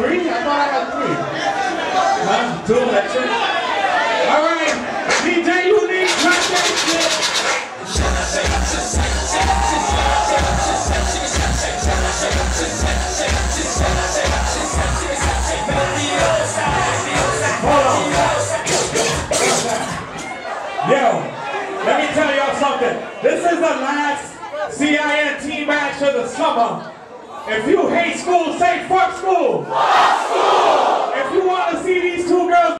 three? I thought I got three. Huh? Two electric. All right. Hold on. Yo, let me tell y'all something. This is the last CIN match of the summer. If you hate school, say fuck.